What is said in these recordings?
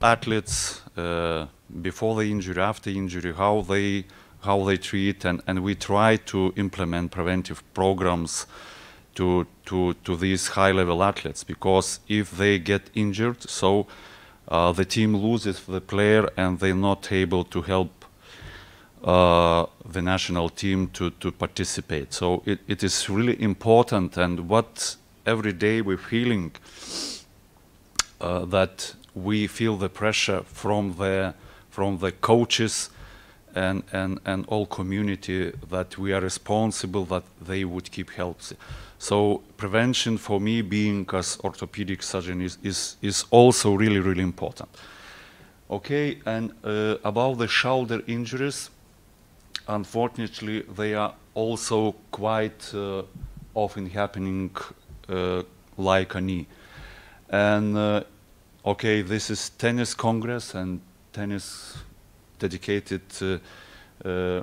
athletes uh, before the injury, after injury, how they how they treat, and, and we try to implement preventive programs to to to these high-level athletes because if they get injured, so uh, the team loses the player and they're not able to help uh, the national team to, to participate. So it, it is really important and what every day we're feeling uh, that we feel the pressure from the from the coaches and, and, and all community that we are responsible that they would keep healthy. So prevention for me being as orthopedic surgeon is, is, is also really, really important. Okay, and uh, about the shoulder injuries, unfortunately, they are also quite uh, often happening uh, like a knee. And uh, okay, this is tennis congress and tennis dedicated uh,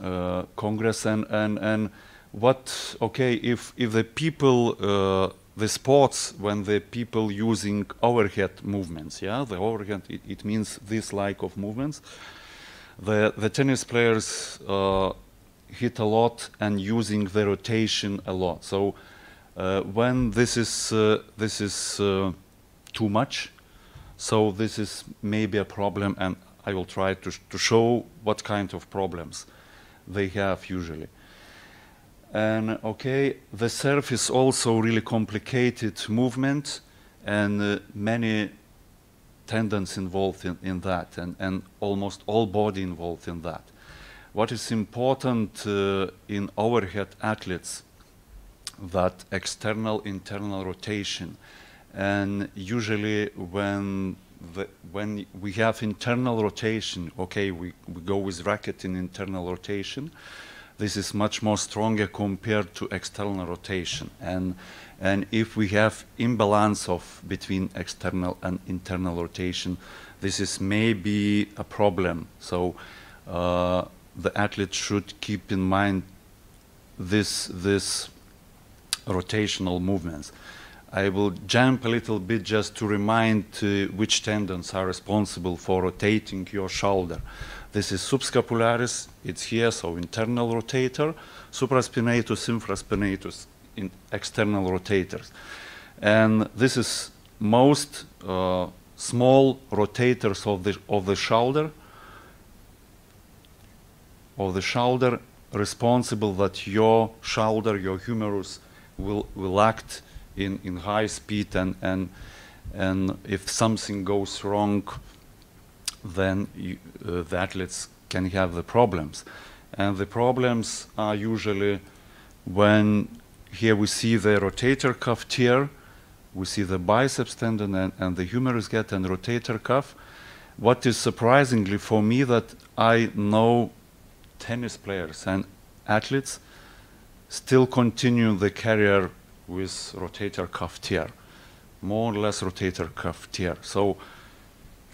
uh, congress and, and, and what okay if if the people uh, the sports when the people using overhead movements yeah the overhead it, it means this like of movements the the tennis players uh, hit a lot and using the rotation a lot. So uh, when this is this is too much so this is maybe a problem and I will try to, to show what kind of problems they have usually and okay, the serve is also really complicated movement and uh, many tendons involved in, in that and, and almost all body involved in that. What is important uh, in overhead athletes that external internal rotation and usually when the, when we have internal rotation okay we, we go with racket in internal rotation this is much more stronger compared to external rotation. And, and if we have imbalance of between external and internal rotation, this is maybe a problem. So uh, the athlete should keep in mind this, this rotational movements. I will jump a little bit just to remind uh, which tendons are responsible for rotating your shoulder. This is subscapularis, it's here, so internal rotator, supraspinatus, infraspinatus, in external rotators. And this is most uh, small rotators of the, of the shoulder, of the shoulder responsible that your shoulder, your humerus will, will act in, in high speed and, and, and if something goes wrong, then you, uh, the athletes can have the problems. And the problems are usually when here we see the rotator cuff tear, we see the biceps tendon and, and the humerus get and rotator cuff. What is surprisingly for me that I know tennis players and athletes still continue the career with rotator cuff tear, more or less rotator cuff tear. So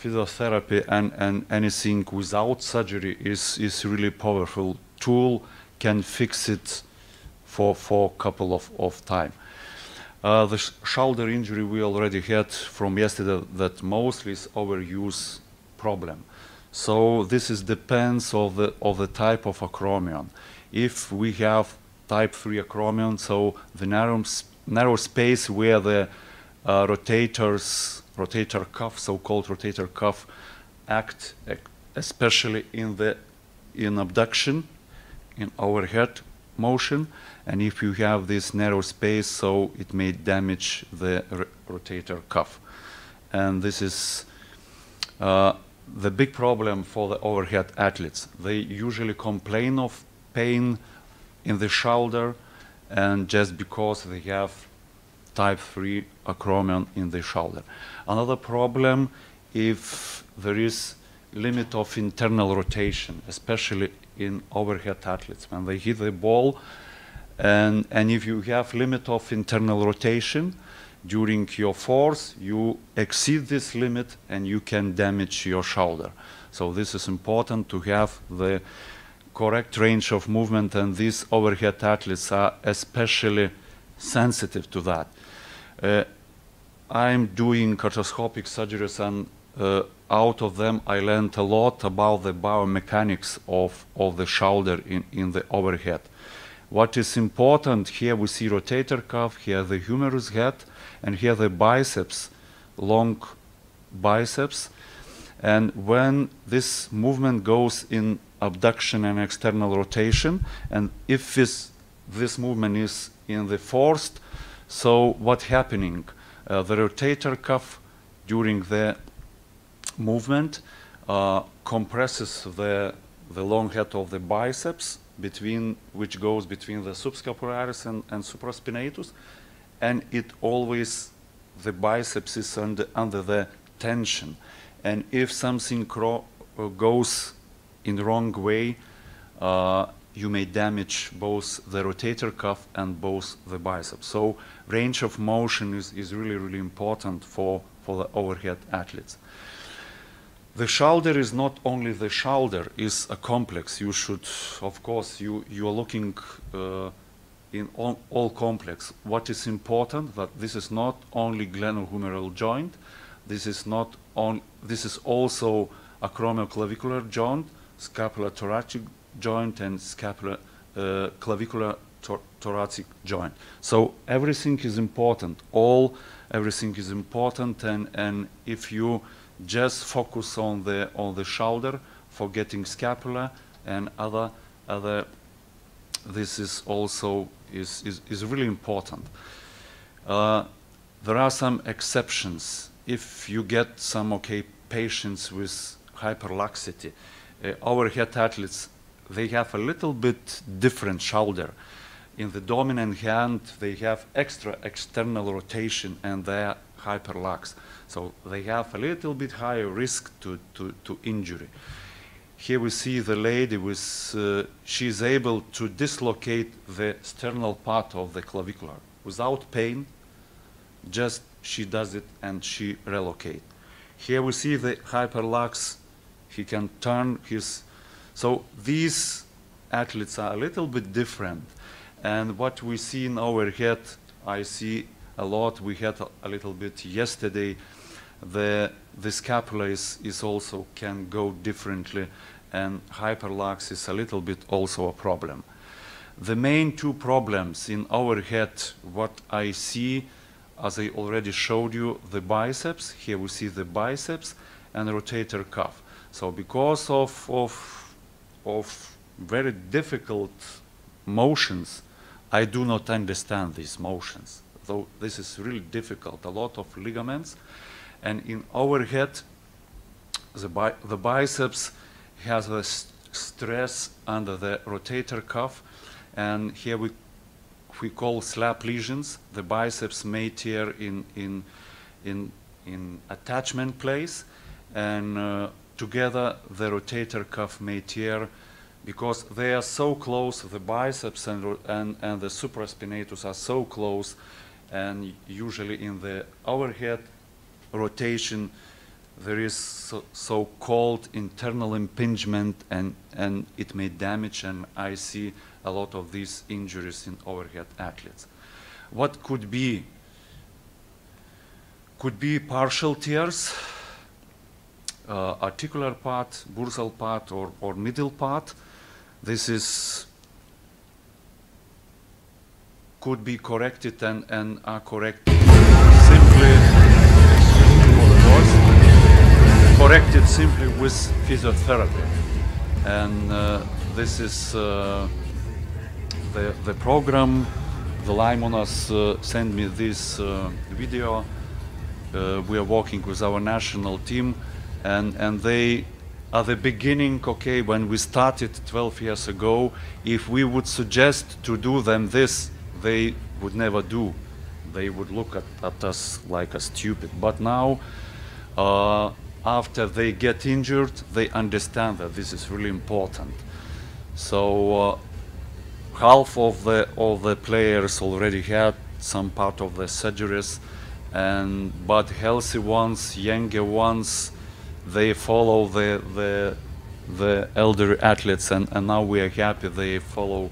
physiotherapy and, and anything without surgery is, is really powerful tool, can fix it for, for a couple of, of time. Uh, the sh shoulder injury we already had from yesterday that mostly is overuse problem. So this is depends of the, of the type of acromion. If we have type 3 acromion, so the narrow, narrow space where the uh, rotators rotator cuff, so-called rotator cuff, act especially in the in abduction, in overhead motion, and if you have this narrow space, so it may damage the rotator cuff, and this is uh, the big problem for the overhead athletes. They usually complain of pain in the shoulder, and just because they have type 3 acromion in the shoulder. Another problem if there is limit of internal rotation, especially in overhead athletes. When they hit the ball, and, and if you have limit of internal rotation during your force, you exceed this limit and you can damage your shoulder. So this is important to have the correct range of movement and these overhead athletes are especially sensitive to that. Uh, I'm doing arthroscopic surgeries and uh, out of them I learned a lot about the biomechanics of, of the shoulder in, in the overhead. What is important here we see rotator cuff, here the humerus head, and here the biceps, long biceps. And when this movement goes in abduction and external rotation, and if this, this movement is in the forced, so what's happening? Uh, the rotator cuff during the movement uh, compresses the, the long head of the biceps between which goes between the subscapularis and, and supraspinatus. And it always the biceps is under, under the tension. And if something uh, goes in the wrong way uh, you may damage both the rotator cuff and both the biceps so range of motion is, is really really important for, for the overhead athletes. The shoulder is not only the shoulder is a complex. You should of course you you are looking uh, in all, all, complex. What is important that this is not only glenohumeral joint this is not on this is also acromioclavicular joint scapulothoracic joint and scapular uh, clavicular thoracic joint so everything is important all everything is important and and if you just focus on the on the shoulder, forgetting scapula and other other. This is also is is, is really important. Uh, there are some exceptions. If you get some okay patients with hyperlaxity, overhead athletes they have a little bit different shoulder. In the dominant hand, they have extra external rotation and they are hyperlax. So they have a little bit higher risk to, to, to injury. Here we see the lady with, uh, she's able to dislocate the sternal part of the clavicular without pain, just she does it and she relocate. Here we see the hyperlax, he can turn his, so these athletes are a little bit different. And what we see in overhead, I see a lot, we had a, a little bit yesterday, the, the scapula is, is also can go differently and hyperlax is a little bit also a problem. The main two problems in overhead, what I see, as I already showed you, the biceps, here we see the biceps and rotator cuff. So because of, of, of very difficult motions, I do not understand these motions. Though this is really difficult, a lot of ligaments, and in overhead, the, bi the biceps has a st stress under the rotator cuff, and here we we call SLAP lesions. The biceps may tear in in in in attachment place, and uh, together the rotator cuff may tear because they are so close. The biceps and and and the supraspinatus are so close, and usually in the overhead rotation, there is so, so, called internal impingement and, and it may damage and I see a lot of these injuries in overhead athletes. What could be? Could be partial tears, uh, articular part, bursal part or, or middle part. This is could be corrected and, and are corrected simply corrected simply with physiotherapy. And uh, this is uh, the, the program. The Laimonas uh, sent me this uh, video. Uh, we are working with our national team, and, and they at the beginning, okay, when we started 12 years ago, if we would suggest to do them this, they would never do. They would look at, at us like a stupid. But now, uh, after they get injured, they understand that this is really important. So uh, half of the of the players already had some part of the surgeries, and but healthy ones, younger ones, they follow the the the elder athletes, and, and now we are happy they follow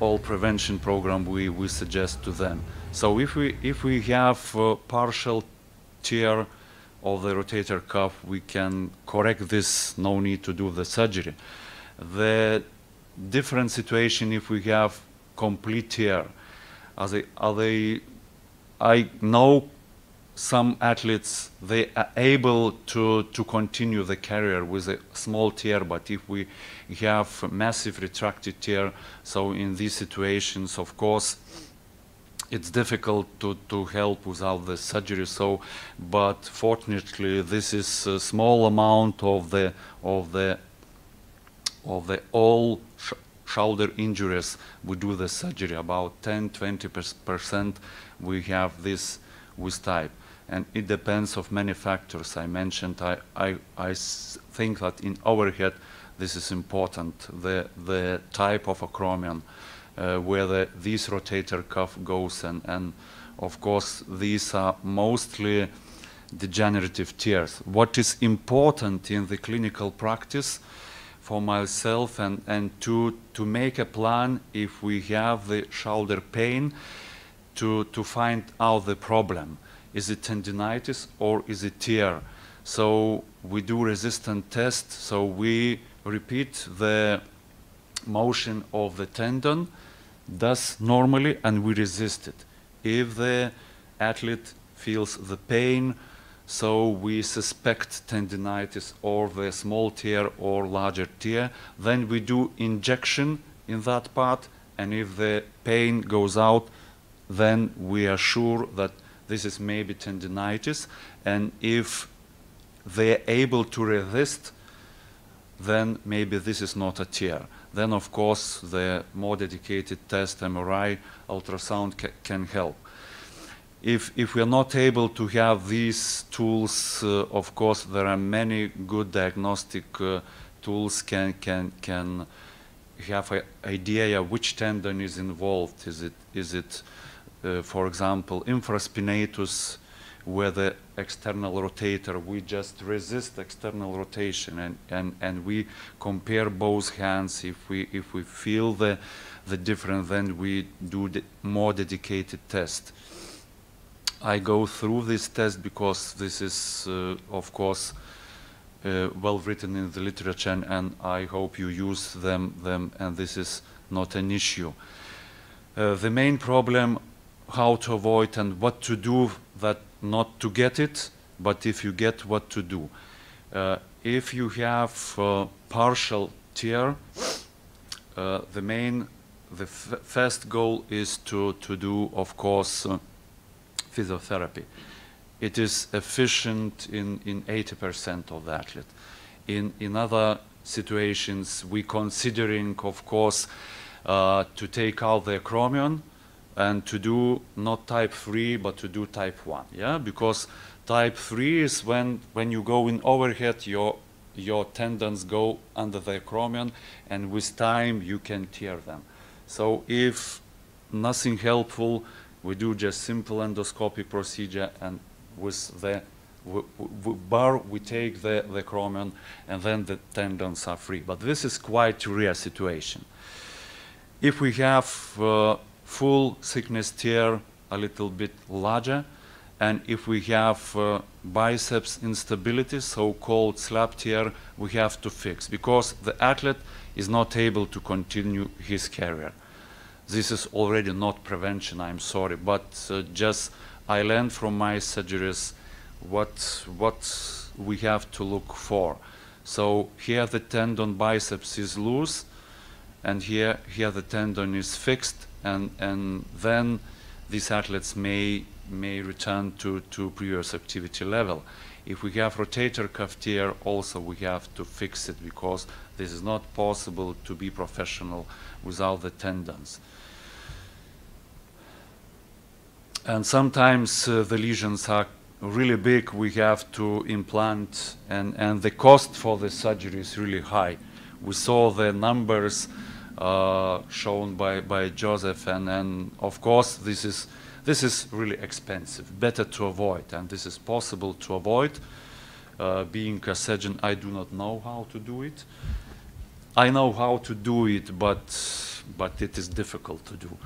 all prevention program we, we suggest to them. So if we if we have partial tear of the rotator cuff, we can correct this, no need to do the surgery. The different situation if we have complete tear. Are they, are they, I know some athletes, they are able to, to continue the career with a small tear, but if we have massive retracted tear, so in these situations, of course, it's difficult to, to help without the surgery. So, but fortunately, this is a small amount of the of the of the all sh shoulder injuries. We do the surgery about 10, 20 percent. We have this with type, and it depends of many factors. I mentioned. I I, I think that in overhead, this is important. The the type of acromion uh, where the, this rotator cuff goes and, and of course these are mostly degenerative tears. What is important in the clinical practice for myself and, and to, to make a plan if we have the shoulder pain to, to find out the problem. Is it tendinitis or is it tear? So we do resistant test, so we repeat the motion of the tendon does normally and we resist it. If the athlete feels the pain, so we suspect tendinitis or the small tear or larger tear, then we do injection in that part and if the pain goes out, then we are sure that this is maybe tendinitis and if they're able to resist, then maybe this is not a tear. Then, of course, the more dedicated test, MRI, ultrasound, ca can help. If, if we are not able to have these tools, uh, of course, there are many good diagnostic uh, tools can, can, can have an idea which tendon is involved. Is it, is it uh, for example, infraspinatus, where the external rotator, we just resist external rotation and, and, and we compare both hands. If we, if we feel the, the difference, then we do the more dedicated test. I go through this test because this is, uh, of course, uh, well written in the literature and, and, I hope you use them, them and this is not an issue. Uh, the main problem, how to avoid and what to do that not to get it, but if you get what to do. Uh, if you have uh, partial tear, uh, the main, the first goal is to, to do, of course, uh, physiotherapy. It is efficient in, in 80% of the athlete. In, in other situations, we considering, of course, uh, to take out the acromion, and to do not type 3 but to do type 1 yeah? Because type 3 is when when you go in overhead your your tendons go under the acromion and with time you can tear them. So if nothing helpful we do just simple endoscopic procedure and with the bar we take the, the acromion and then the tendons are free. But this is quite a rare situation. If we have uh, full thickness tear a little bit larger. And if we have uh, biceps instability, so-called SLAP tear, we have to fix because the athlete is not able to continue his career. This is already not prevention, I'm sorry, but uh, just I learned from my surgeries what, what we have to look for. So here the tendon biceps is loose, and here, here the tendon is fixed, and, and then these athletes may, may return to, to previous activity level. If we have rotator cuff tear, also we have to fix it because this is not possible to be professional without the tendons. And sometimes uh, the lesions are really big, we have to implant, and, and the cost for the surgery is really high. We saw the numbers uh, shown by, by Joseph. And, and of course, this is, this is really expensive, better to avoid. And this is possible to avoid. Uh, being a surgeon, I do not know how to do it. I know how to do it, but, but it is difficult to do.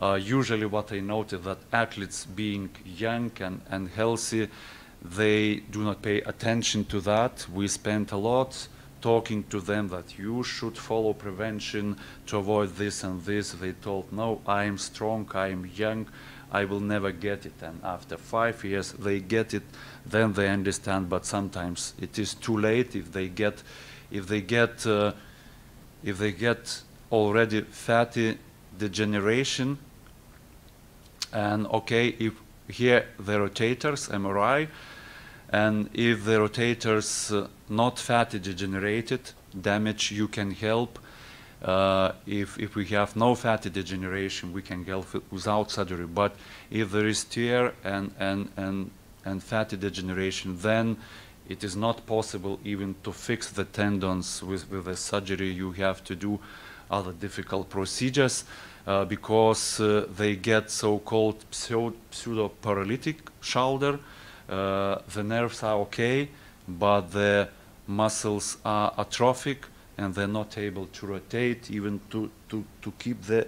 Uh, usually what I noted that athletes being young and, and healthy, they do not pay attention to that. We spent a lot talking to them that you should follow prevention to avoid this and this. They told, no, I am strong, I am young, I will never get it. And after five years, they get it, then they understand, but sometimes it is too late if they get, if they get, uh, if they get already fatty degeneration, and okay, if here the rotators, MRI, and if the rotators uh, not fatty degenerated, damage you can help. Uh, if, if we have no fatty degeneration, we can help without surgery. But if there is tear and, and, and, and fatty degeneration, then it is not possible even to fix the tendons with, with the surgery. You have to do other difficult procedures uh, because uh, they get so-called pseudo-paralytic shoulder. Uh, the nerves are okay, but the muscles are atrophic and they're not able to rotate, even to, to, to keep the,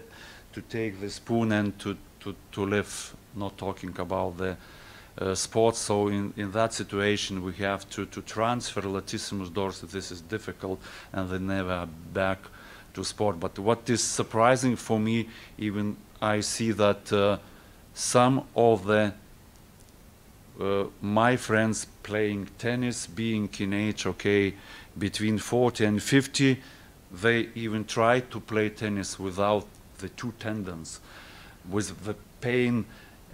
to take the spoon and to, to, to live, not talking about the uh, sports. So in, in that situation, we have to, to transfer latissimus dorsi. This is difficult, and they never back to sport. But what is surprising for me, even I see that uh, some of the uh, my friends playing tennis, being in age, okay, between 40 and 50, they even try to play tennis without the two tendons, with the pain,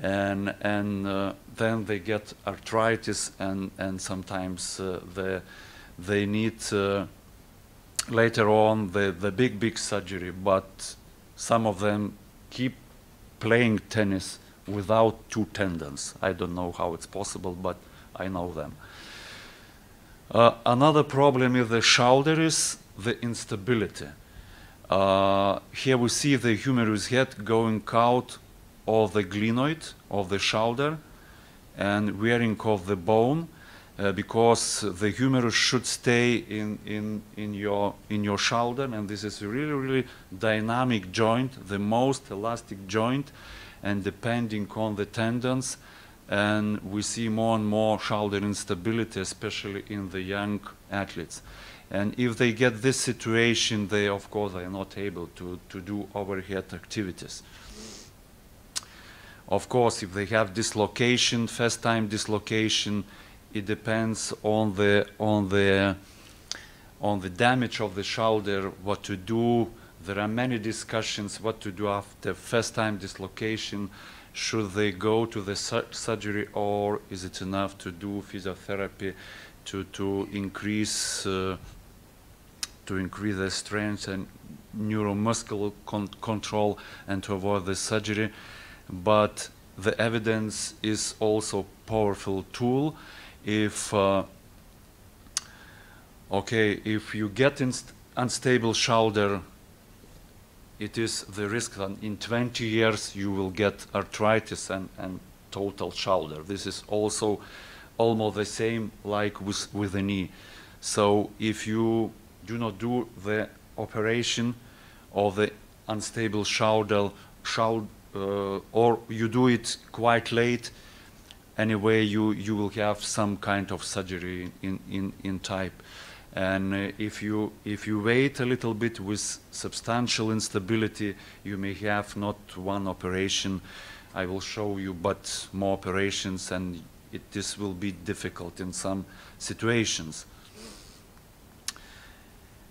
and and uh, then they get arthritis, and and sometimes uh, the, they need uh, later on the, the big, big surgery, but some of them keep playing tennis without two tendons. I don't know how it's possible, but I know them. Uh, another problem with the shoulder is the instability. Uh, here we see the humerus head going out of the glenoid of the shoulder and wearing of the bone uh, because the humerus should stay in, in, in, your, in your shoulder and this is a really, really dynamic joint, the most elastic joint and depending on the tendons and we see more and more shoulder instability, especially in the young athletes. And if they get this situation, they, of course, are not able to, to do overhead activities. Of course, if they have dislocation, first time dislocation, it depends on the on the on the damage of the shoulder, what to do. There are many discussions what to do after first time dislocation. Should they go to the su surgery or is it enough to do physiotherapy to to increase uh, to increase the strength and neuromuscular con control and to avoid the surgery? But the evidence is also powerful tool if uh, okay if you get unstable shoulder it is the risk that in 20 years you will get arthritis and, and total shoulder. This is also almost the same like with, with the knee. So if you do not do the operation of the unstable shoulder, shoulder uh, or you do it quite late anyway you you will have some kind of surgery in in in type and uh, if you if you wait a little bit with substantial instability you may have not one operation i will show you but more operations and it, this will be difficult in some situations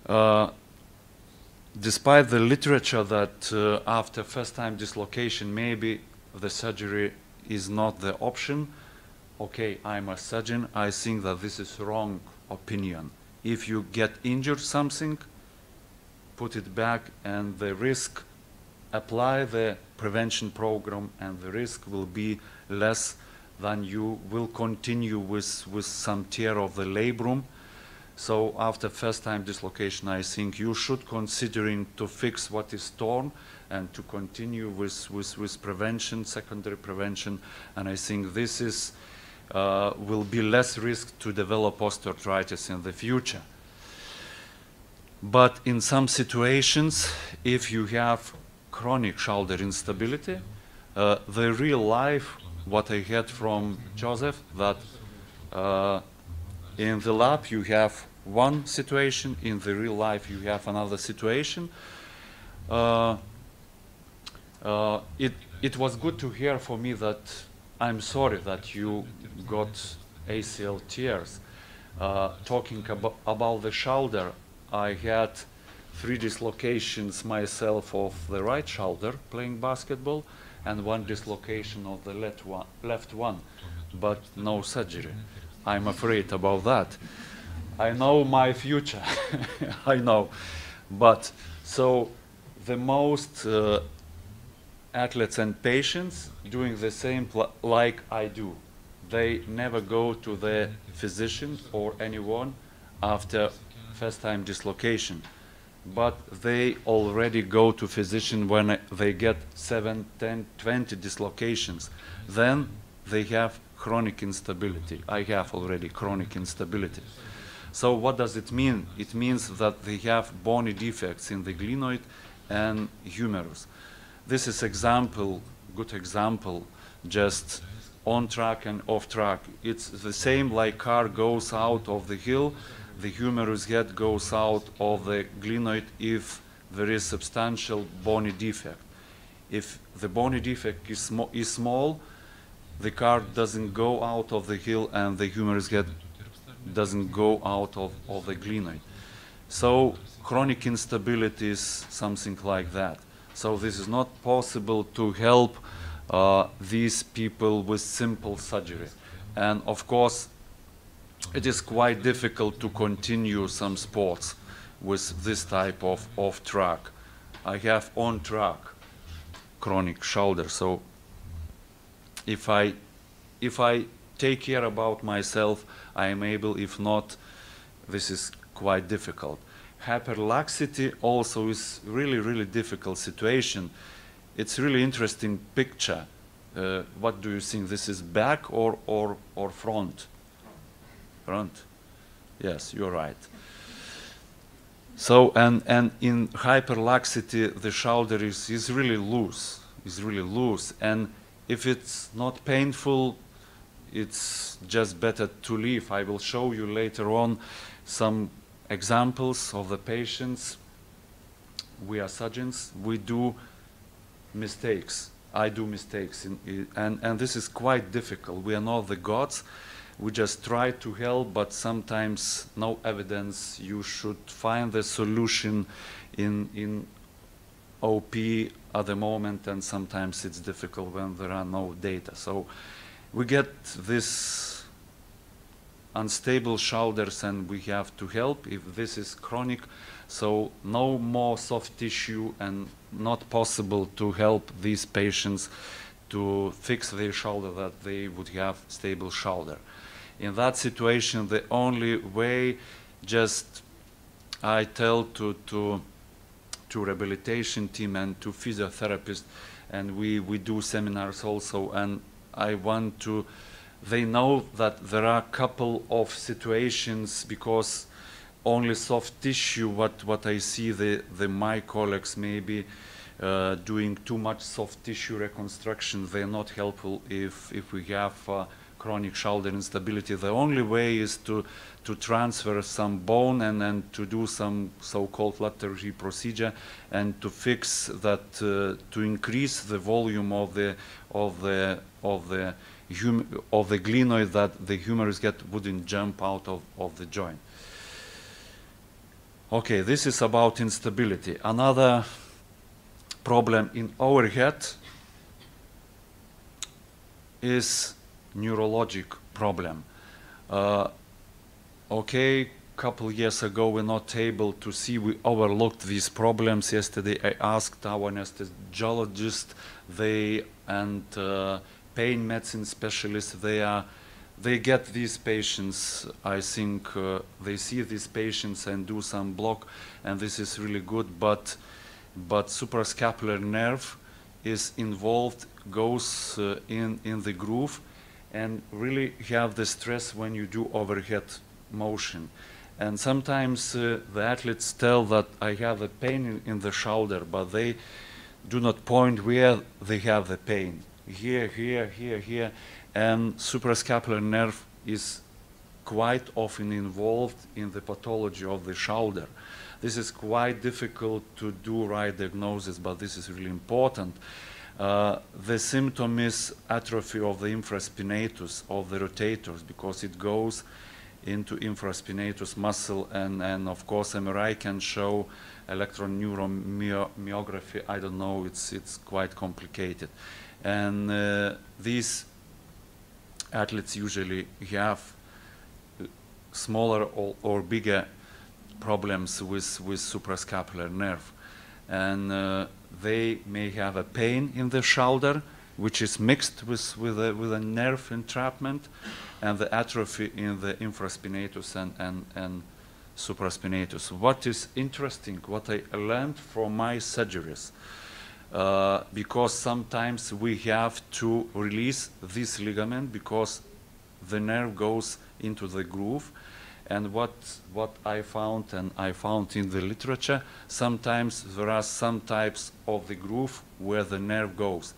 uh, despite the literature that uh, after first time dislocation maybe the surgery is not the option, okay, I'm a surgeon, I think that this is wrong opinion. If you get injured something, put it back and the risk, apply the prevention program and the risk will be less than you will continue with, with some tear of the labrum. So after first time dislocation, I think you should considering to fix what is torn and to continue with, with, with prevention, secondary prevention. And I think this is, uh, will be less risk to develop osteoarthritis in the future. But in some situations, if you have chronic shoulder instability, uh, the real life, what I had from Joseph, that uh, in the lab you have one situation, in the real life you have another situation. Uh, uh, it, it was good to hear for me that I'm sorry that you got ACL tears. Uh, talking abo about the shoulder, I had three dislocations myself of the right shoulder playing basketball and one dislocation of the left one, left one but no surgery. I'm afraid about that. I know my future, I know. But so the most uh, athletes and patients doing the same like I do. They never go to the physician or anyone after first time dislocation. But they already go to physician when they get 7, 10, 20 dislocations. Then they have chronic instability. I have already chronic instability. So what does it mean? It means that they have bony defects in the glenoid and humerus. This is example, good example, just on track and off track. It's the same like car goes out of the hill, the humerus head goes out of the glenoid if there is substantial bony defect. If the bony defect is, sm is small, the car doesn't go out of the hill and the humerus head doesn't go out of, of the glenoid. So chronic instability is something like that. So this is not possible to help uh, these people with simple surgery. And of course, it is quite difficult to continue some sports with this type of off track. I have on track chronic shoulder, so if I if I take care about myself, I am able. If not, this is quite difficult. Hyperlaxity also is really really difficult situation. It's really interesting picture. Uh, what do you think? This is back or or or front? Front. Yes, you're right. So and and in hyperlaxity, the shoulder is is really loose. Is really loose and if it's not painful, it's just better to leave. I will show you later on some examples of the patients. We are surgeons. We do mistakes. I do mistakes. In, and, and this is quite difficult. We are not the gods. We just try to help, but sometimes no evidence. You should find the solution in, in OP at the moment, and sometimes it's difficult when there are no data. So we get this unstable shoulders and we have to help if this is chronic. So no more soft tissue and not possible to help these patients to fix their shoulder that they would have stable shoulder. In that situation, the only way just I tell to, to to rehabilitation team and to physiotherapists and we, we do seminars also and I want to they know that there are a couple of situations because only soft tissue what what I see the the my colleagues maybe uh, doing too much soft tissue reconstruction they're not helpful if if we have uh, chronic shoulder instability. The only way is to to transfer some bone and then to do some so-called Latarjet procedure and to fix that uh, to increase the volume of the of the of the hum of the glenoid that the humerus get wouldn't jump out of, of the joint. Okay, this is about instability. Another problem in overhead is neurologic problem. Uh, okay, couple years ago we're not able to see, we overlooked these problems. Yesterday I asked our anesthesiologist, they and uh, pain medicine specialists, they are they get these patients, I think uh, they see these patients and do some block and this is really good, but, but suprascapular nerve is involved, goes uh, in, in the groove and really have the stress when you do overhead motion. And sometimes uh, the athletes tell that I have a pain in, in, the shoulder, but they do not point where they have the pain. Here, here, here, here. And suprascapular nerve is quite often involved in the pathology of the shoulder. This is quite difficult to do right diagnosis, but this is really important. Uh, the symptom is atrophy of the infraspinatus of the rotators because it goes into infraspinatus muscle and, and of course MRI can show electroneuromyography. I don't know, it's, it's quite complicated. And uh, these athletes usually have smaller or, or bigger problems with, with suprascapular nerve. And uh, they may have a pain in the shoulder, which is mixed with, with, a, with a nerve entrapment, and the atrophy in the infraspinatus and, and, and supraspinatus. What is interesting, what I learned from my surgeries, uh, because sometimes we have to release this ligament because the nerve goes into the groove and what, what I found, and I found in the literature, sometimes there are some types of the groove where the nerve goes.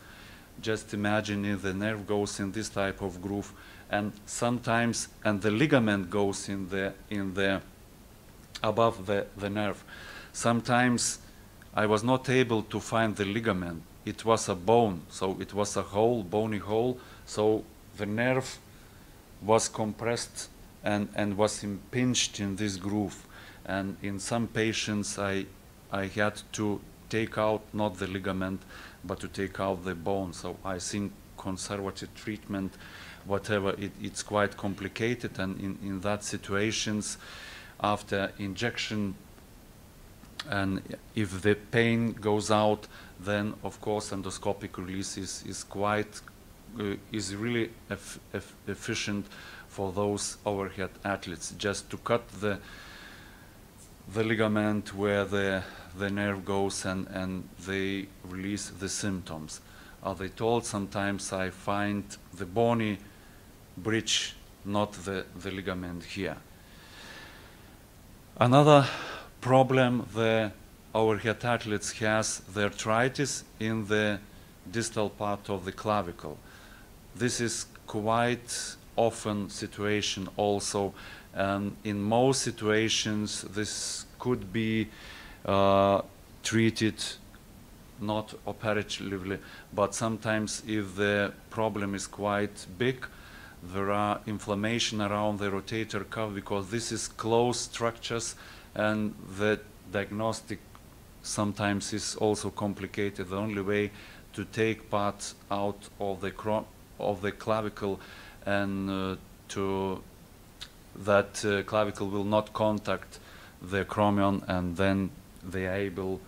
Just imagine if the nerve goes in this type of groove, and sometimes, and the ligament goes in the, in the, above the, the nerve. Sometimes I was not able to find the ligament. It was a bone, so it was a hole, bony hole, so the nerve was compressed and, and was impinged in this groove. And in some patients, I, I had to take out not the ligament, but to take out the bone. So I think conservative treatment, whatever, it, it's quite complicated. And in, in that situations, after injection, and if the pain goes out, then of course endoscopic release is, is quite, uh, is really efficient for those overhead athletes, just to cut the the ligament where the the nerve goes and, and they release the symptoms. Are they told sometimes I find the bony bridge, not the, the ligament here. Another problem the overhead athletes has the arthritis in the distal part of the clavicle. This is quite often situation also. Um, in most situations, this could be uh, treated not operatively, but sometimes if the problem is quite big, there are inflammation around the rotator cuff because this is closed structures and the diagnostic sometimes is also complicated. The only way to take parts out of the, of the clavicle and uh, to that uh, clavicle will not contact the acromion and then they are able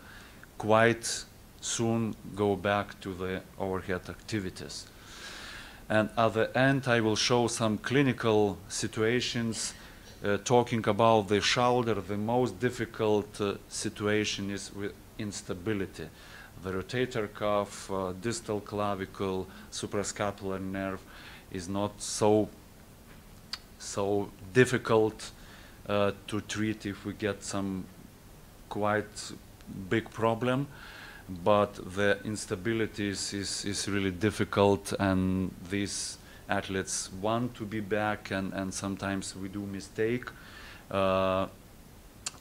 quite soon go back to the overhead activities. And at the end, I will show some clinical situations uh, talking about the shoulder. The most difficult uh, situation is with instability. The rotator cuff, uh, distal clavicle, suprascapular nerve, is not so so difficult uh, to treat if we get some quite big problem but the instability is, is, is really difficult and these athletes want to be back and, and sometimes we do mistake uh,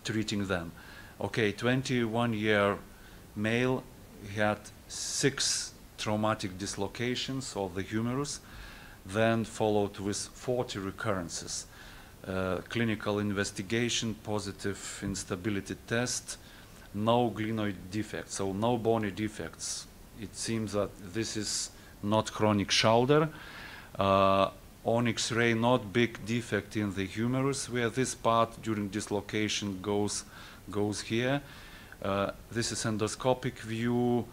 treating them. Okay, 21 year male had six traumatic dislocations of the humerus then followed with 40 recurrences. Uh, clinical investigation, positive instability test, no glenoid defects, so no bony defects. It seems that this is not chronic shoulder. Uh, on X-ray, not big defect in the humerus, where this part during dislocation goes, goes here. Uh, this is endoscopic view,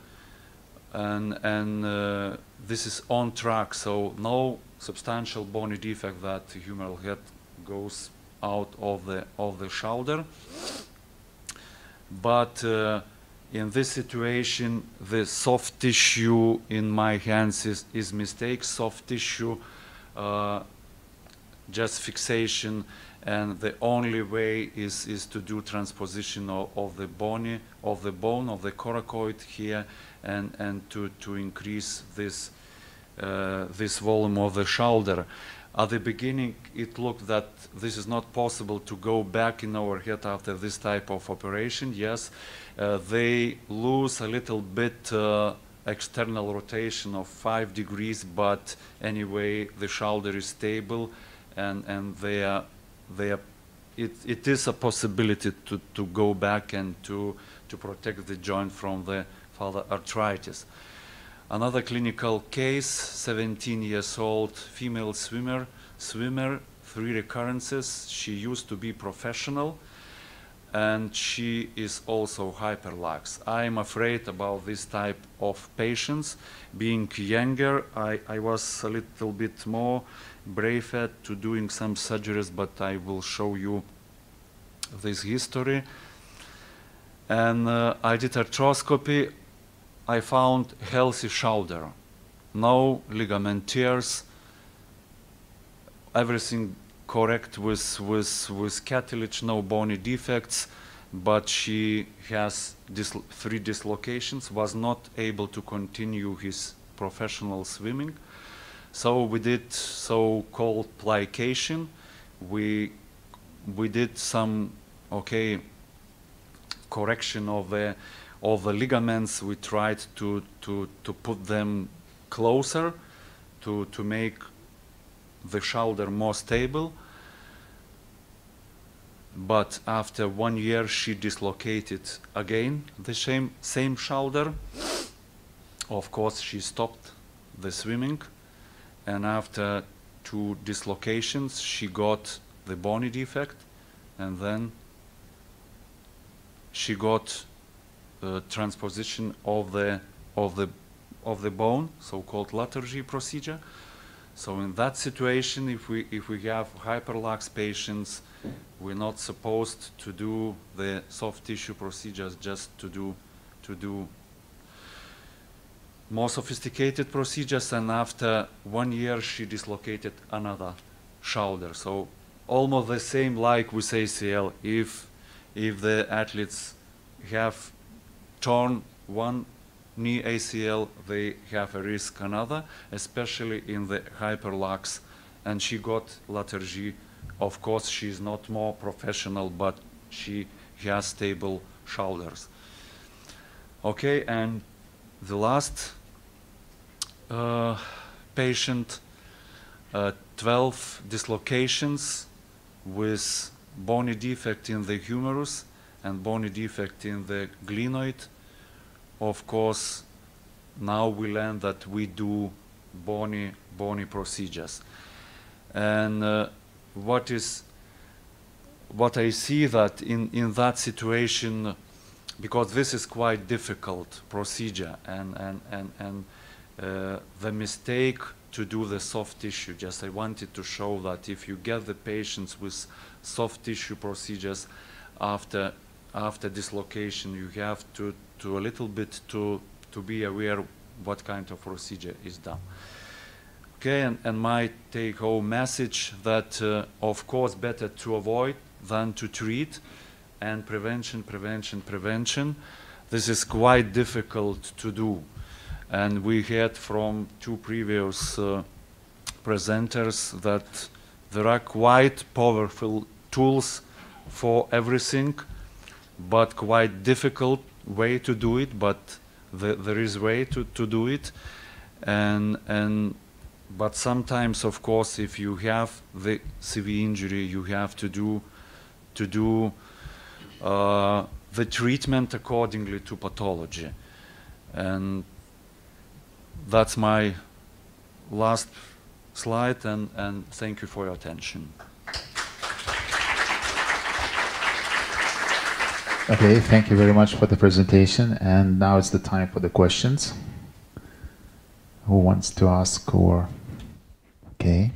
and, and uh, this is on track, so no substantial bony defect that humeral head goes out of the of the shoulder. But uh, in this situation, the soft tissue in my hands is, is mistake. Soft tissue, uh, just fixation, and the only way is is to do transposition of, of the bony of the bone of the coracoid here, and and to to increase this uh, this volume of the shoulder. At the beginning, it looked that this is not possible to go back in overhead after this type of operation. Yes, uh, they lose a little bit uh, external rotation of five degrees, but anyway, the shoulder is stable, and and they are they are. It, it is a possibility to, to go back and to to protect the joint from the further arthritis. Another clinical case, 17 years old female swimmer, swimmer, three recurrences. She used to be professional and she is also hyperlax. I'm afraid about this type of patients. Being younger, I, I was a little bit more brave to doing some surgeries, but I will show you this history. And uh, I did arthroscopy. I found healthy shoulder, no ligament tears, everything correct with, with, with cartilage, no bony defects, but she has three dislocations, was not able to continue his professional swimming. So we did so-called plication. We, we did some, okay, correction of the of the ligaments, we tried to, to, to put them closer to, to make the shoulder more stable. But after one year, she dislocated again the same, same shoulder. Of course, she stopped the swimming. And after two dislocations, she got the bony defect. And then she got uh, transposition of the of the of the bone, so-called Latarjet procedure. So in that situation, if we if we have hyperlax patients, we're not supposed to do the soft tissue procedures just to do to do more sophisticated procedures. And after one year, she dislocated another shoulder. So almost the same like with ACL. If if the athletes have torn one knee ACL, they have a risk another, especially in the hyperlax. And she got Latarjet. Of course, she's not more professional, but she has stable shoulders. Okay, and the last uh, patient, uh, 12 dislocations with bony defect in the humerus and bony defect in the glenoid. Of course, now we learn that we do bony, bony procedures. And uh, what is what I see that in, in that situation, because this is quite difficult procedure and, and, and, and uh, the mistake to do the soft tissue, just I wanted to show that if you get the patients with soft tissue procedures after after dislocation, you have to, to a little bit to, to be aware what kind of procedure is done. Okay, and, and my take-home message that, uh, of course, better to avoid than to treat, and prevention, prevention, prevention. This is quite difficult to do. And we heard from two previous uh, presenters that there are quite powerful tools for everything but quite difficult way to do it, but the, there is way to, to do it. And, and, but sometimes, of course, if you have the severe injury, you have to do, to do uh, the treatment accordingly to pathology. And that's my last slide, and, and thank you for your attention. Okay, thank you very much for the presentation. And now it's the time for the questions. Who wants to ask or... Okay.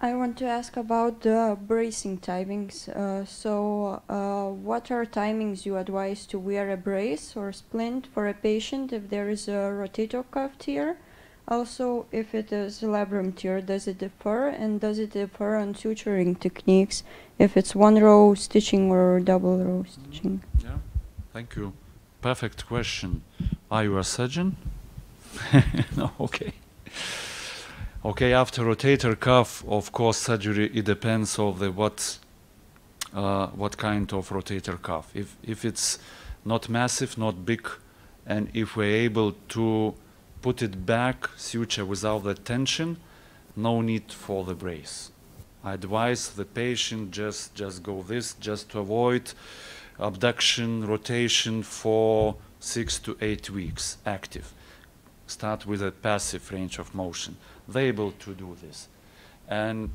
I want to ask about the bracing timings. Uh, so, uh, what are timings you advise to wear a brace or splint for a patient if there is a rotator cuff tear? Also, if it is labrum tear, does it differ? And does it differ on suturing techniques if it's one row stitching or double row stitching? Yeah, thank you. Perfect question. Are you a surgeon? no, okay. Okay, after rotator cuff, of course, surgery it depends of the what uh, what kind of rotator cuff. If if it's not massive, not big, and if we're able to put it back suture without the tension, no need for the brace. I advise the patient just just go this just to avoid abduction rotation for six to eight weeks active. Start with a passive range of motion. They're able to do this, and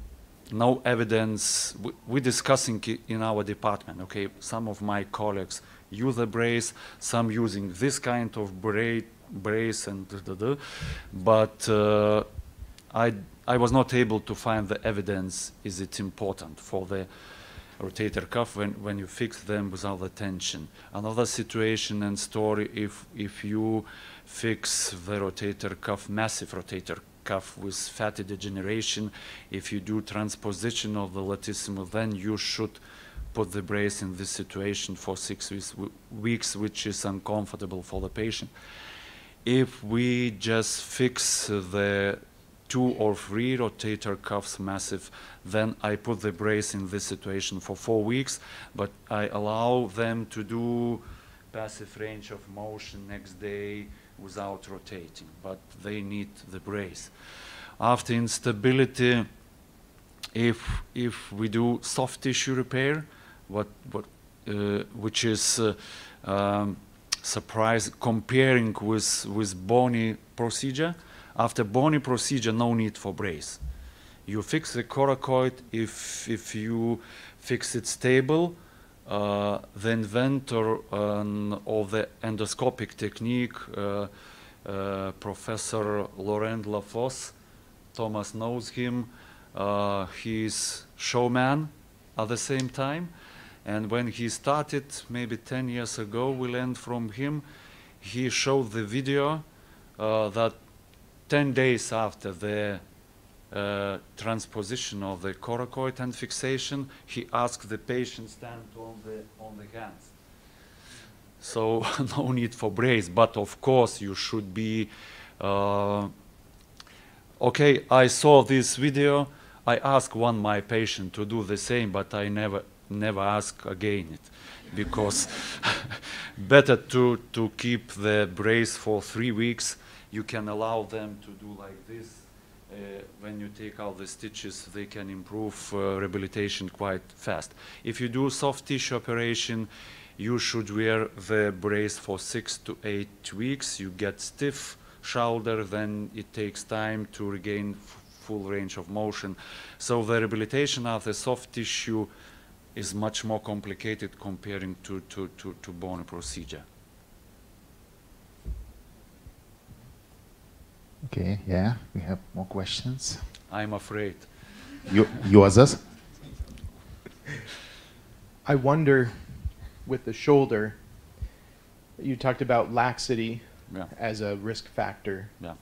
no evidence. we- We're discussing in our department. Okay, some of my colleagues use a brace, some using this kind of bra- brace, and da, da, da. but uh, I I was not able to find the evidence. Is it important for the rotator cuff when, when you fix them without the tension? Another situation and story if if you fix the rotator cuff, massive rotator cuff with fatty degeneration, if you do transposition of the latissimus, then you should put the brace in this situation for six weeks, weeks which is uncomfortable for the patient. If we just fix the two or three rotator cuffs massive, then I put the brace in this situation for four weeks, but I allow them to do passive range of motion next day without rotating, but they need the brace. After instability, if if we do soft tissue repair, what what uh, which is uh, um, surprise comparing with with bony procedure. After bony procedure, no need for brace. You fix the coracoid if if you fix it stable. Uh, the inventor um, of the endoscopic technique, uh, uh, Professor Laurent Lafosse, Thomas knows him. Uh, he's showman at the same time. And when he started, maybe 10 years ago, we learned from him, he showed the video uh, that 10 days after the uh, transposition of the coracoid and fixation, he asked the patient stand on the, on the hands. So no need for brace, but of course you should be, uh, okay, I saw this video, I asked one my patient to do the same, but I never, never ask again it because better to, to keep the brace for three weeks. You can allow them to do like this. Uh, when you take out the stitches, they can improve uh, rehabilitation quite fast. If you do soft tissue operation, you should wear the brace for six to eight weeks. You get stiff shoulder, then it takes time to regain full range of motion. So the rehabilitation of the soft tissue is much more complicated comparing to, to, to, to bone procedure. Okay, yeah, we have more questions. I'm afraid. You, Juozas? I wonder with the shoulder, you talked about laxity Yeah. as a risk factor. Yeah.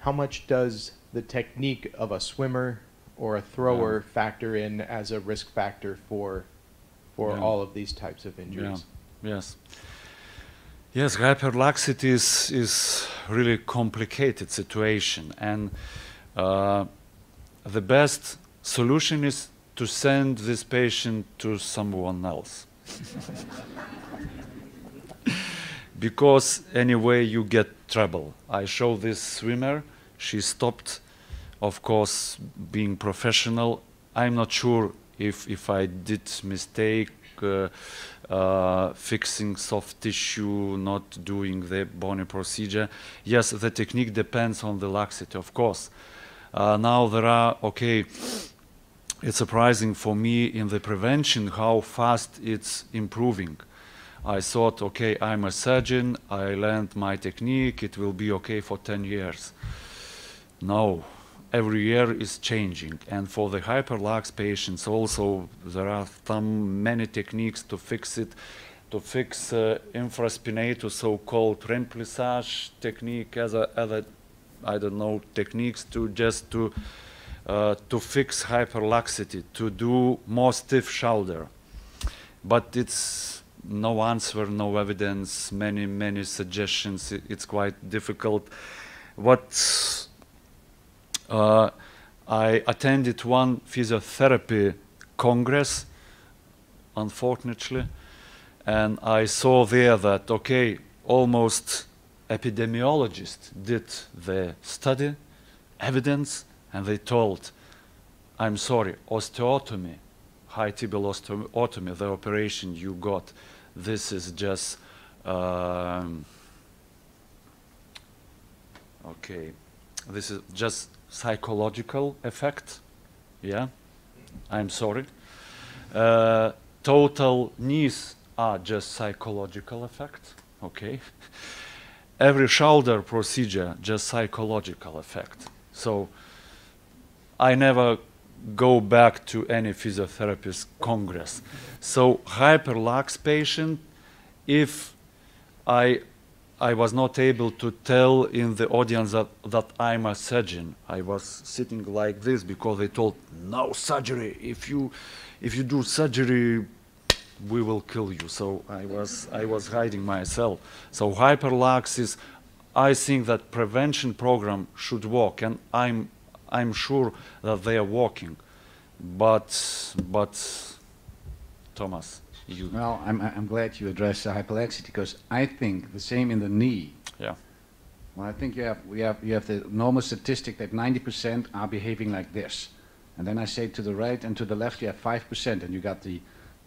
How much does the technique of a swimmer or a thrower factor in as a risk factor for for Yeah. all of these types of injuries? Yes. Yes, hyperlaxity is, is really complicated situation, and uh, the best solution is to send this patient to someone else. because anyway you get trouble. I show this swimmer, she stopped, of course, being professional. I'm not sure if, if I did mistake uh, uh, fixing soft tissue, not doing the bony procedure. Yes, the technique depends on the laxity, of course. Uh, now there are, okay, it's surprising for me in the prevention how fast it's improving. I thought, okay, I'm a surgeon, I learned my technique, it will be okay for 10 years. No, every year is changing. And for the hyperlax patients also, there are some many techniques to fix it, to fix uh, infraspinatus, so-called remplissage technique, as other, I don't know, techniques to just to uh, to fix hyperlaxity, to do more stiff shoulder. But it's no answer, no evidence, many, many suggestions. It's quite difficult. what uh, I attended one physiotherapy congress, unfortunately, and I saw there that okay, almost epidemiologists did the study, evidence, and they told, I'm sorry, osteotomy, high tibial osteotomy, the operation you got, this is just um, okay. This is just psychological effect. Yeah, I'm sorry. Uh, total knees are just psychological effect. Okay. Every shoulder procedure just psychological effect. So I never go back to any physiotherapist congress. So hyperlax patient, if I I was not able to tell in the audience that, that I'm a surgeon. I was sitting like this because they told no surgery. If you if you do surgery, we will kill you. So I was I was hiding myself. So hyperlax is I think that prevention program should work and I'm I'm sure that they are working. But but Thomas you Well, I'm, I'm glad you addressed the hyperlaxity because I think the same in the knee. yeah. Well, I think you have, we have, you have the normal statistic that 90% are behaving like this. And then I say to the right and to the left you have 5% and you got the,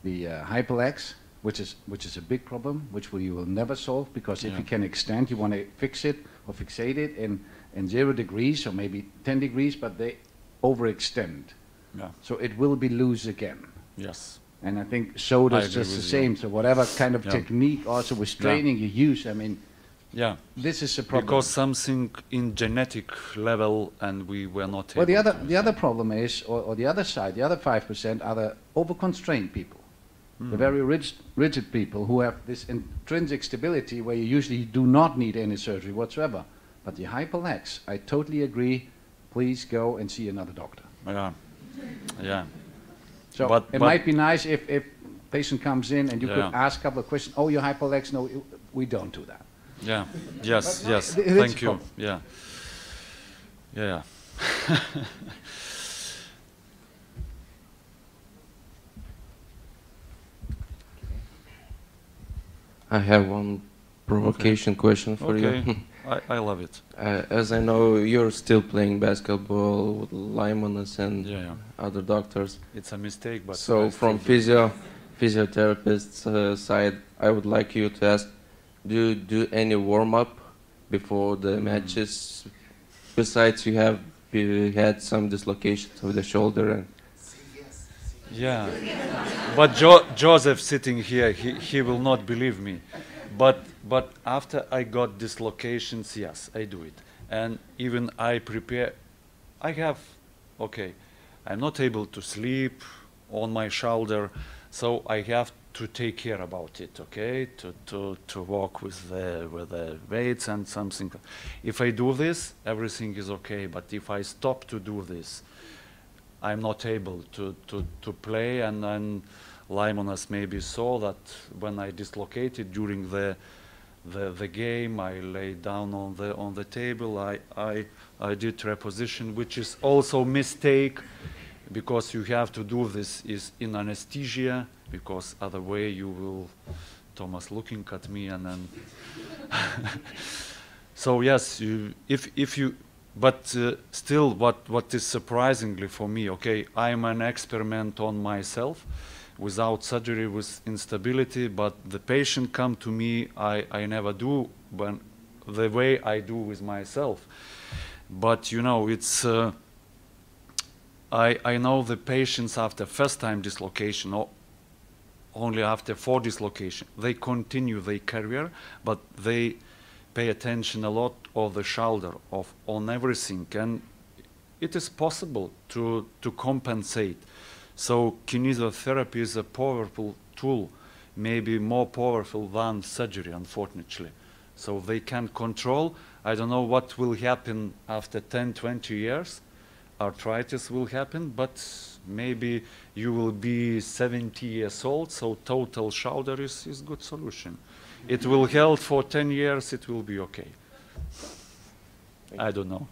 the uh, hyperlax, which is, which is a big problem, which we will never solve because if you can extend, you want to fix it or fixate it in, in zero degrees or maybe 10 degrees, but they overextend. Yeah. So it will be loose again. Yes. And I think soda I is just the with you. same. So whatever kind of Yeah. technique also with Yeah. training you use, I mean, Yeah. this is a problem. Because something in genetic level and we were not well, the able other the other problem is, or, or the other side, the other five percent are the overconstrained people, Hmm. the very rigid, rigid people who have this intrinsic stability where you usually do not need any surgery whatsoever. But the hyperlax, I totally agree. Please go and see another doctor. Yeah. Yeah. So But- it but- might be nice if if patient comes in and you could ask a couple of questions. Oh, your hyperlax? No, we don't do that. Yeah. Yes. But yes. it- it's Thank you. problem. Yeah. Yeah. I have one provocation question for okay. you. I, I love it. uh, as I know, you're still playing basketball with Lymanus and Yeah. yeah. other doctors. It's a mistake, but so from physio, physiotherapist's uh, side, I would like you to ask, do you do any warm up before the Mm. matches? Besides, you have you had some dislocations of the shoulder and Yeah, but jo- Joseph sitting here, he, he will not believe me. But but after I got dislocations, yes, I do it, and even I prepare. I have, okay, I'm not able to sleep on my shoulder, so I have to take care about it. Okay, to to to walk with the with the weights and something. If I do this, everything is okay. But if I stop to do this, I'm not able to, to, to play and then Lymanus maybe saw that when I dislocated during the the, the game I lay down on the on the table I, I I did reposition which is also mistake because you have to do this is in anesthesia because other way you will Thomas looking at me and then so yes you, if if you but uh, still what what is surprisingly for me okay i'm an experiment on myself without surgery with instability but the patient come to me i i never do when the way i do with myself. But you know it's uh, i i know the patients after first time dislocation or only after four dislocation. They continue their career but they pay attention a lot of the shoulder of on everything. And it is possible to to compensate so kinesiotherapy is a powerful tool maybe more powerful than surgery unfortunately. So they can control. I don't know what will happen after 10 20 years. Arthritis will happen but maybe you will be 70 years old so total shoulder is is good solution. It will help for 10 years it will be okay. I don't know.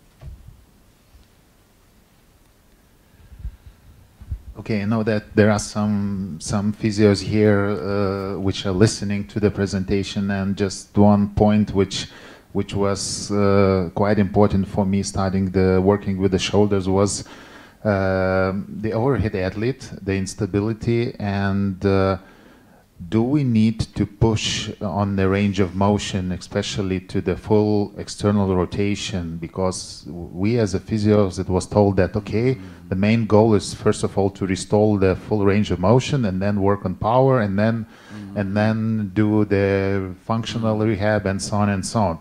Okay, I know that there are some some physios here uh, which are listening to the presentation, and just one point which which was uh, quite important for me starting the working with the shoulders was uh, the overhead athlete, the instability, and uh, do we need to push on the range of motion, especially to the full external rotation? Because we as a physios, it was told that, okay, the main goal is first of all to restore the full range of motion and then work on power and then, and then do the functional rehab and so on and so on.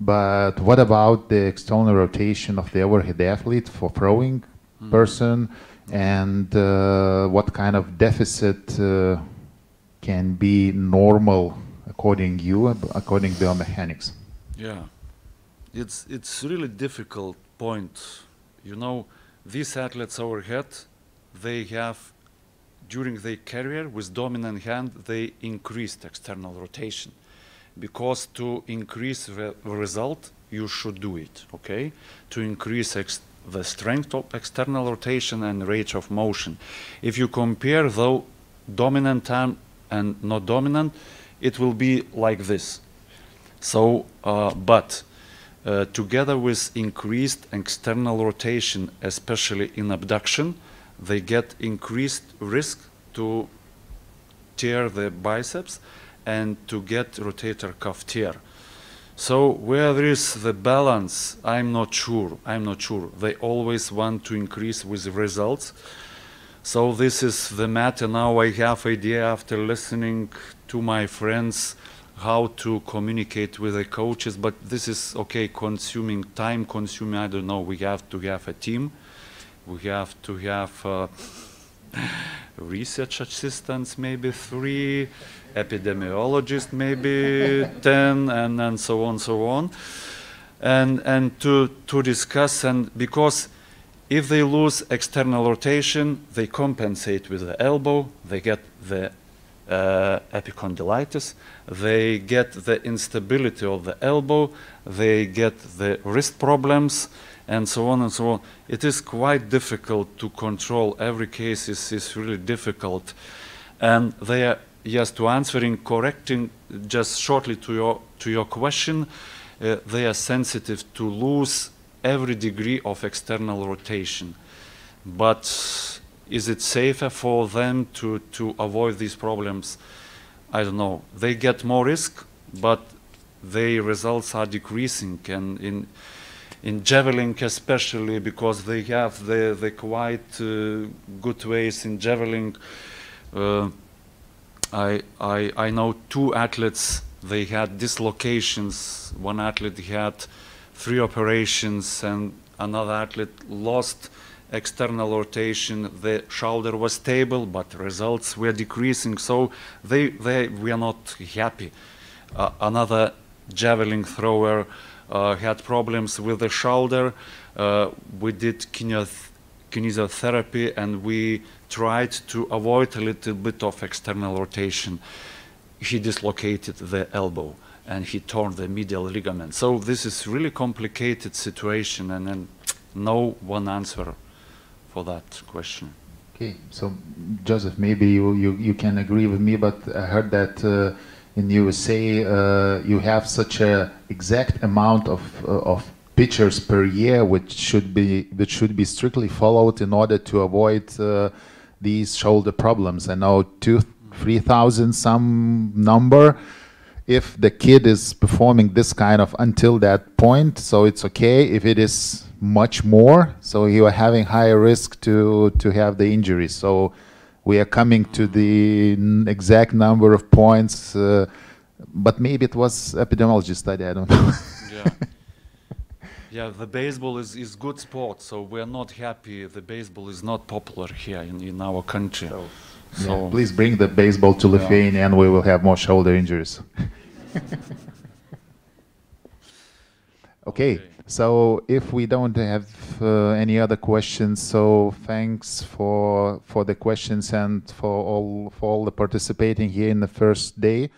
But what about the external rotation of the overhead athlete for throwing person? And uh, what kind of deficit uh, can be normal according you according to biomechanics Yeah, it's it's really difficult point. You know, these athletes overhead, they have during their career with dominant hand they increased external rotation because to increase the result you should do it. Okay, to increase the strength of external rotation and range of motion. If you compare though dominant hand and not dominant, it will be like this. So, uh, but uh, together with increased external rotation, especially in abduction, they get increased risk to tear the biceps and to get rotator cuff tear. So where there is the balance, I'm not sure. I'm not sure. They always want to increase with results. So this is the matter. Now I have idea after listening to my friends how to communicate with the coaches. But this is okay, consuming time, consuming. I don't know. We have to have a team. We have to have uh, research assistants, maybe three, epidemiologists, maybe ten, and and so on, so on, and and to to discuss and because if they lose external rotation, they compensate with the elbow, they get the uh, epicondylitis, they get the instability of the elbow, they get the wrist problems, and so on and so on. It is quite difficult to control. Every case is, is really difficult. And they are, yes, to answering, correcting, just shortly to your, to your question, uh, they are sensitive to lose every degree of external rotation. But is it safer for them to, to avoid these problems? I don't know. They get more risk, but their results are decreasing. And in, in javelin especially, because they have the, the quite uh, good ways in javelin, uh, I, I, I know two athletes, they had dislocations. One athlete had three operations and another athlete lost external rotation. The shoulder was stable, but results were decreasing. So they, they were not happy. Uh, another javelin thrower uh, had problems with the shoulder. Uh, we did kinesiotherapy and we tried to avoid a little bit of external rotation. He dislocated the elbow and he torn the medial ligament. So this is really complicated situation and, and no one answer for that question. okay so joseph maybe you, you, you can agree with me but i heard that uh, in usa uh, you have such a exact amount of, uh, of pitchers per year which should be which should be strictly followed in order to avoid uh, these shoulder problems i know two three thousand some number if the kid is performing this kind of until that point so it's okay if it is much more so you are having higher risk to to have the injury so we are coming to the n- exact number of points uh, but maybe it was epidemiology study i don't know Yeah. Yeah, the baseball is, is good sport, so we're not happy. The baseball is not popular here in, in our country. So, Yeah, please bring the baseball to Lithuania and we will have more shoulder injuries. okay, Okay. so if we don't have uh, any other questions, so thanks for for the questions and for all for all the participating here in the first day.